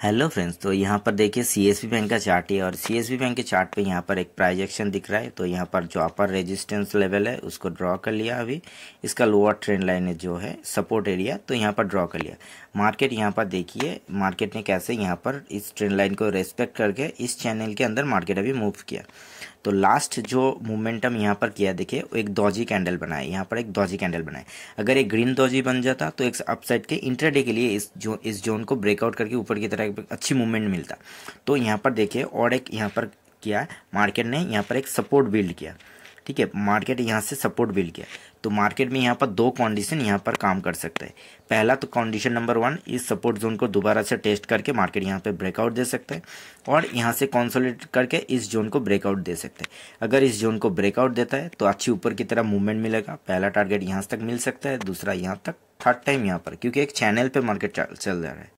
Hello friends तो यहाँ पर देखिए सी एस बी बैंक का चार्ट है और सी एस बी बैंक के चार्ट पे यहाँ पर एक प्राइजेक्शन दिख रहा है तो यहाँ पर जो अपर रेजिस्टेंस लेवल है, उसको ड्रॉ कर लिया अभी। इसका लोअर ट्रेंड लाइन है जो है सपोर्ट एरिया तो यहाँ पर ड्रॉ कर लिया। मार्केट यहाँ पर देखिए मार्केट ने कैसे यहाँ पर इस ट्रेंड लाइन को रेस्पेक्ट करके इस चैनल के अंदर मार्केट अभी मूव किया। तो लास्ट जो मोमेंटम यहाँ पर किया, देखिए एक दौजी कैंडल बनाए यहाँ पर एक दौजी कैंडल बनाए अगर एक ग्रीन दौजी बन जाता तो एक अपसाइड के इंटरडे के लिए इस जो, इस जोन को ब्रेकआउट करके ऊपर की तरह अच्छी मूवमेंट मिलता। तो यहाँ पर देखिए, और एक यहाँ पर किया मार्केट ने यहाँ पर एक सपोर्ट बिल्ड किया। ठीक है मार्केट यहाँ से सपोर्ट बिल्ड किया तो मार्केट में यहाँ पर दो कंडीशन यहाँ पर काम कर सकते हैं। पहला तो कंडीशन नंबर वन इस सपोर्ट जोन को दोबारा से टेस्ट करके मार्केट यहाँ पे ब्रेकआउट दे सकते हैं और यहाँ से कॉन्सोलेट करके इस जोन को ब्रेकआउट दे सकते हैं। अगर इस जोन को ब्रेकआउट देता है तो अच्छी ऊपर की तरह मूवमेंट मिलेगा। पहला टारगेट यहाँ तक मिल सकता है, दूसरा यहाँ तक थर्ड टाइम यहाँ पर, क्योंकि एक चैनल पर मार्केट चल रहा है।